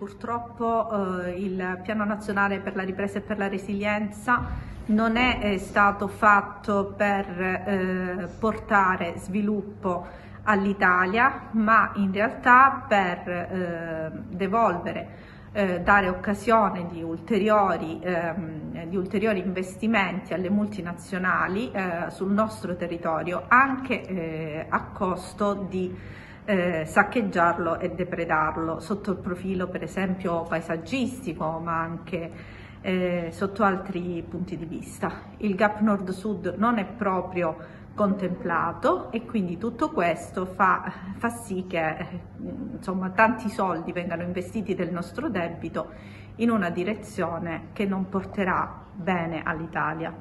Purtroppo eh, il Piano Nazionale per la Ripresa e per la Resilienza non è, è stato fatto per eh, portare sviluppo all'Italia, ma in realtà per eh, devolvere, eh, dare occasione di ulteriori, ehm, di ulteriori, investimenti alle multinazionali eh, sul nostro territorio, anche eh, a costo di eh, saccheggiarlo e depredarlo sotto il profilo per esempio paesaggistico ma anche eh, sotto altri punti di vista. Il gap nord-sud non è proprio contemplato e quindi tutto questo fa, fa sì che insomma, tanti soldi vengano investiti del nostro debito in una direzione che non porterà bene all'Italia.